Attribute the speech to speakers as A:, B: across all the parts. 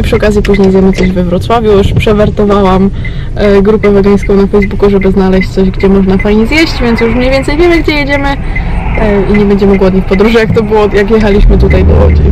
A: i przy okazji później zjemy coś we Wrocławiu. Już przewertowałam e, grupę wegańską na Facebooku, żeby znaleźć coś, gdzie można fajnie zjeść, więc już mniej więcej wiemy, gdzie jedziemy e, i nie będziemy głodni w podróży, jak to było, jak jechaliśmy tutaj do Łodzi.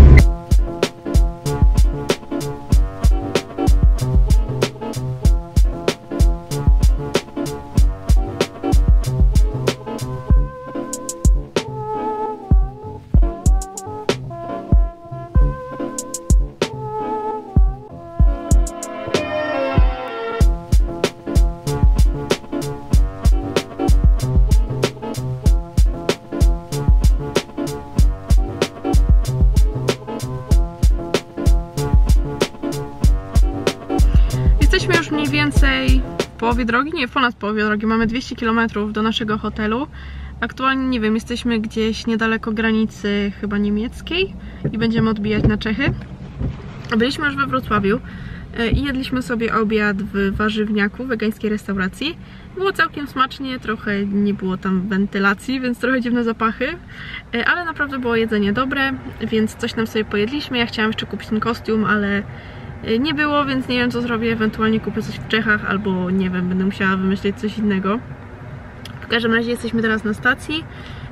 A: Jesteśmy już mniej więcej w połowie drogi, nie, ponad połowie drogi. Mamy 200 km do naszego hotelu. Aktualnie, nie wiem, jesteśmy gdzieś niedaleko granicy chyba niemieckiej i będziemy odbijać na Czechy. Byliśmy już we Wrocławiu e, i jedliśmy sobie obiad w warzywniaku, wegańskiej restauracji. Było całkiem smacznie, trochę nie było tam wentylacji, więc trochę dziwne zapachy, e, ale naprawdę było jedzenie dobre, więc coś nam sobie pojedliśmy. Ja chciałam jeszcze kupić ten kostium, ale nie było, więc nie wiem co zrobię. Ewentualnie kupię coś w Czechach albo nie wiem, będę musiała wymyślić coś innego. W każdym razie jesteśmy teraz na stacji.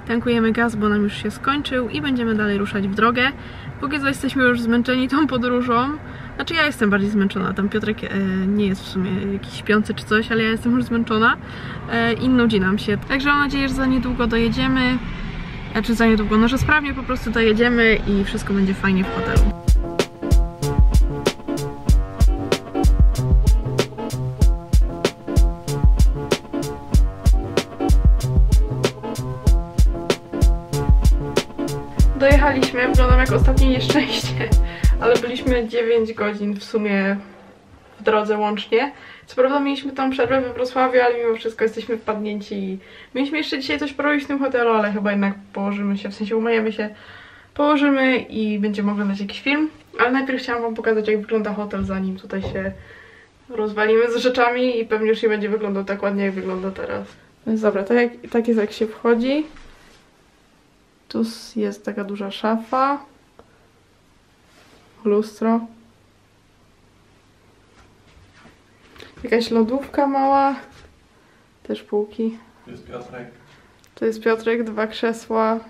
A: Tankujemy gaz, bo nam już się skończył i będziemy dalej ruszać w drogę. Póki co jesteśmy już zmęczeni tą podróżą. Znaczy ja jestem bardziej zmęczona, tam Piotrek e, nie jest w sumie jakiś śpiący czy coś, ale ja jestem już zmęczona e, i nudzi nam się. Także mam nadzieję, że za niedługo dojedziemy. Znaczy za niedługo, no że sprawnie po prostu dojedziemy i wszystko będzie fajnie w hotelu. Dojechaliśmy, wyglądam jak ostatnie nieszczęście, ale byliśmy 9 godzin w sumie w drodze łącznie. Co prawda mieliśmy tą przerwę we Wrocławiu, ale mimo wszystko jesteśmy wpadnięci mieliśmy jeszcze dzisiaj coś porobić w tym hotelu, ale chyba jednak położymy się, w sensie umyjemy się, położymy i będziemy oglądać jakiś film. Ale najpierw chciałam wam pokazać jak wygląda hotel, zanim tutaj się rozwalimy z rzeczami i pewnie już nie będzie wyglądał tak ładnie jak wygląda teraz. Więc dobra, tak, jak, tak jest jak się wchodzi. Tu jest taka duża szafa. Lustro. Jakaś lodówka mała. Też półki.
B: To jest Piotrek.
A: Tu jest Piotrek, dwa krzesła.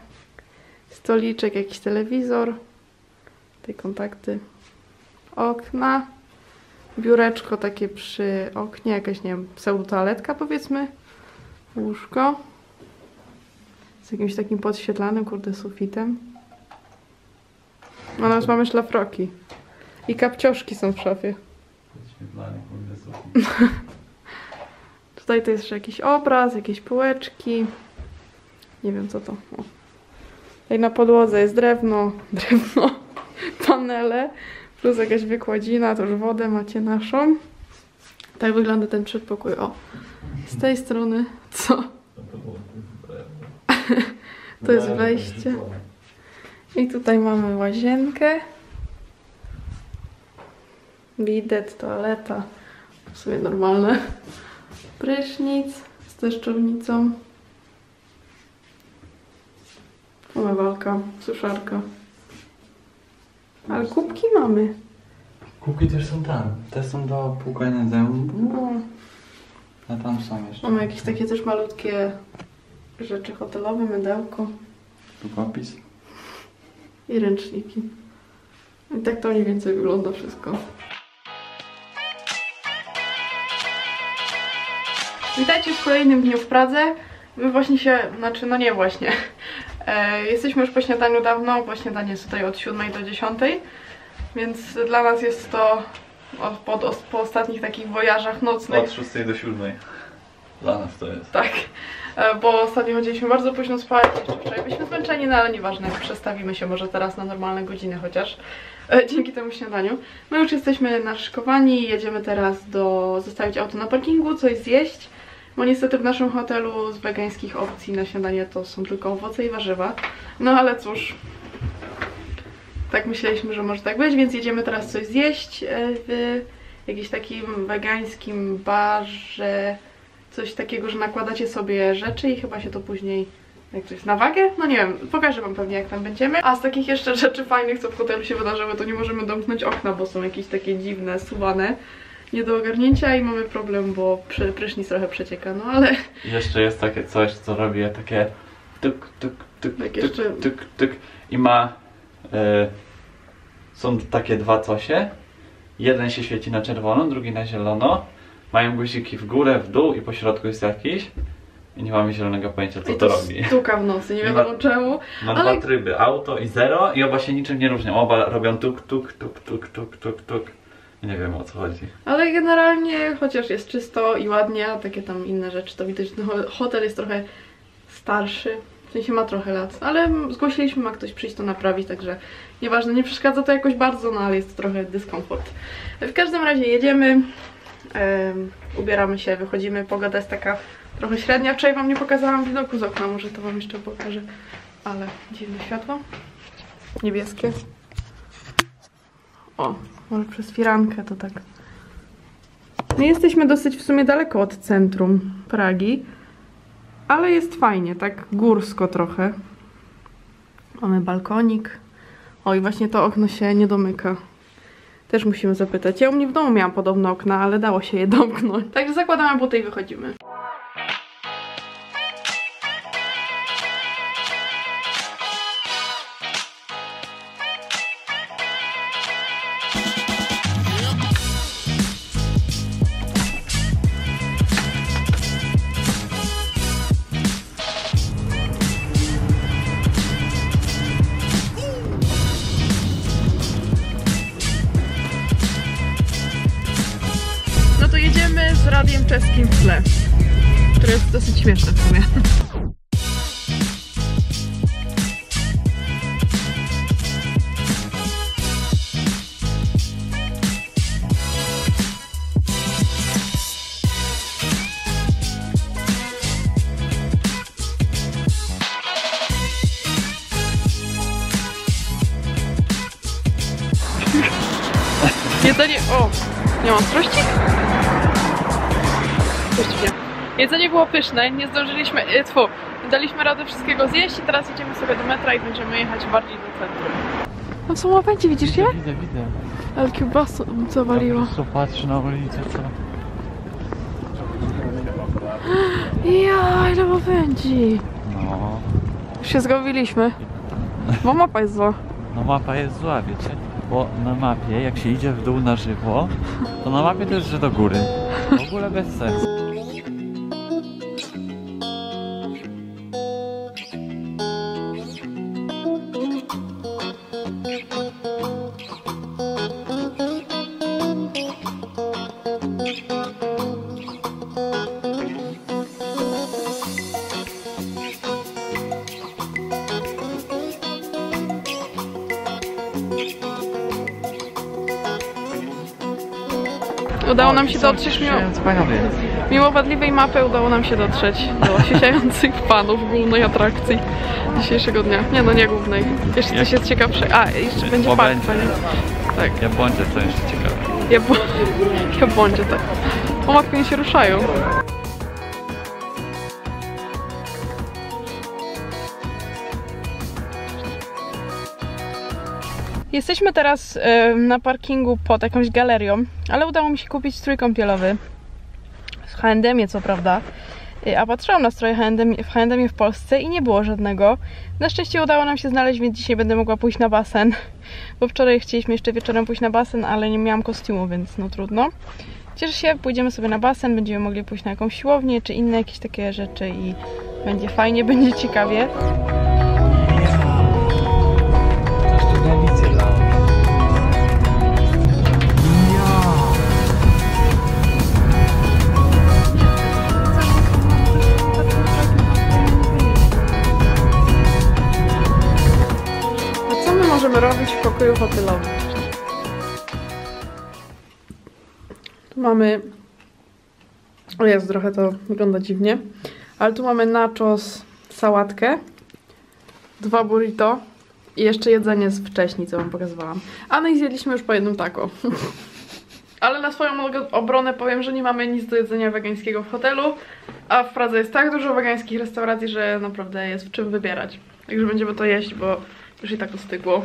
A: Stoliczek, jakiś telewizor. Te kontakty. Okna. Biureczko takie przy oknie, jakaś, nie wiem, pseudotoaletka powiedzmy. Łóżko. Z jakimś takim podświetlanym, kurde, sufitem. No nawet mamy szlafroki. I kapcioszki są w szafie.
B: Podświetlanie, kurde, sufit.
A: Tutaj to jest jeszcze jakiś obraz, jakieś półeczki. Nie wiem co to. O. Tutaj na podłodze jest drewno, drewno, panele, plus jakaś wykładzina, to już wodę macie naszą. Tak wygląda ten przedpokój. O, z tej strony co? To jest wejście. I tutaj mamy łazienkę. Bidet, toaleta. W sumie normalne. Prysznic z deszczownicą. Umywalka, suszarka. Ale kubki mamy.
B: Kubki też są tam. Te są do płukania zębów,
A: No,
B: a tam są jeszcze.
A: mamy jakieś takie też malutkie rzeczy hotelowe, mydełko
B: Długopis.
A: i ręczniki. I tak to mniej więcej wygląda wszystko. Witajcie w kolejnym dniu w Pradze. My właśnie się, znaczy no nie właśnie. E, jesteśmy już po śniadaniu dawno, bo śniadanie jest tutaj od 7 do 10, więc dla nas jest to o, po, po ostatnich takich wojażach nocnych.
B: Od 6 do 7. Dla nas to jest.
A: Tak, bo ostatnio chodziliśmy bardzo późno spać, jeszcze wczoraj byliśmy zmęczeni, no ale nieważne, przestawimy się może teraz na normalne godziny chociaż, e, dzięki temu śniadaniu. My już jesteśmy naszykowani, jedziemy teraz do zostawić auto na parkingu, coś zjeść, bo niestety w naszym hotelu z wegańskich opcji na śniadanie to są tylko owoce i warzywa, no ale cóż, tak myśleliśmy, że może tak być, więc jedziemy teraz coś zjeść e, w jakimś takim wegańskim barze, coś takiego, że nakładacie sobie rzeczy i chyba się to później jak to jest na wagę? No nie wiem, pokażę wam pewnie jak tam będziemy. A z takich jeszcze rzeczy fajnych, co w hotelu się wydarzyły, to nie możemy domknąć okna, bo są jakieś takie dziwne, suwane, nie do ogarnięcia i mamy problem, bo przy, prysznic trochę przecieka, no ale
B: Jeszcze jest takie coś, co robi takie tuk, tuk, tuk,
A: Tak
B: tuk,
A: jeszcze-
B: tuk, tuk i ma e, są takie dwa cosie jeden się świeci na czerwono, drugi na zielono mają guziki w górę, w dół i po środku jest jakiś i nie mamy zielonego pojęcia co
A: i
B: to
A: to
B: robi
A: stuka w nocy, nie
B: Nie ma-
A: wiadomo czemu.
B: ma
A: ale-
B: dwa tryby, auto i zero i oba się niczym nie różnią, oba robią tuk, tuk, tuk, tuk, tuk, tuk, tuk nie wiem o co chodzi
A: Ale generalnie, chociaż jest czysto i ładnie, a takie tam inne rzeczy, to widać, ho- hotel jest trochę starszy. W sensie ma trochę lat, ale zgłosiliśmy, ma ktoś przyjść to naprawić, także nieważne, nie przeszkadza to jakoś bardzo, no ale jest to trochę dyskomfort. W każdym razie jedziemy, em, ubieramy się, wychodzimy, pogoda jest taka trochę średnia. Wczoraj wam nie pokazałam widoku z okna, może to wam jeszcze pokażę, ale dziwne światło, niebieskie. O, może przez firankę to tak no jesteśmy dosyć w sumie daleko od centrum Pragi, ale jest fajnie, tak górsko trochę. Mamy balkonik. O i właśnie to okno się nie domyka. Też musimy zapytać. Ja u mnie w domu miałam podobne okna, ale dało się je domknąć. Także zakładamy buty i wychodzimy. Czeskim w tle, które jest dosyć śmieszne w sumie. Jedzenie... O! Nie mam ostrości? Jedzenie było pyszne, nie zdążyliśmy... E, tfu, daliśmy rady wszystkiego zjeść i teraz idziemy sobie do metra i będziemy jechać bardziej do centrum. No co łapędzie, widzisz je?
B: Widzę, widzę
A: Ale kiełbasę zawaliło.
B: Co patrzy na ulicę, co?
A: Ja, ile łapędzi.
B: No,
A: Już się zgubiliśmy. Bo mapa jest zła.
B: no mapa jest zła, wiecie? Bo na mapie, jak się idzie w dół na żywo, to na mapie to jest, że do góry. W ogóle bez sensu.
A: Udało nam się dotrzeć mimo, mimo wadliwej mapy, udało nam się dotrzeć do siesiających panów głównej atrakcji dzisiejszego dnia. Nie no, nie głównej. Jeszcze coś jest ciekawsze. A, jeszcze będzie park
B: będzie.
A: Tak.
B: Japońcy to jeszcze ciekawe.
A: Jabł... Jabłończe, tak. O matko, nie się ruszają. Jesteśmy teraz na parkingu pod jakąś galerią, ale udało mi się kupić strój kąpielowy w H&M, co prawda. E, A patrzyłam na stroje w H&M w Polsce i nie było żadnego. Na szczęście udało nam się znaleźć, więc dzisiaj będę mogła pójść na basen. Bo wczoraj chcieliśmy jeszcze wieczorem pójść na basen, ale nie miałam kostiumu, więc no trudno. Cieszę się, pójdziemy sobie na basen, będziemy mogli pójść na jakąś siłownię, czy inne jakieś takie rzeczy i będzie fajnie, będzie ciekawie. Hotelowym. Tu mamy... O jest, trochę to wygląda dziwnie. Ale tu mamy nachos, sałatkę, dwa burrito i jeszcze jedzenie z wcześniej, co wam pokazywałam. A no i zjedliśmy już po jednym taco. Ale na swoją obronę powiem, że nie mamy nic do jedzenia wegańskiego w hotelu, a w Pradze jest tak dużo wegańskich restauracji, że naprawdę jest w czym wybierać. Także będziemy to jeść, bo już i tak ostygło.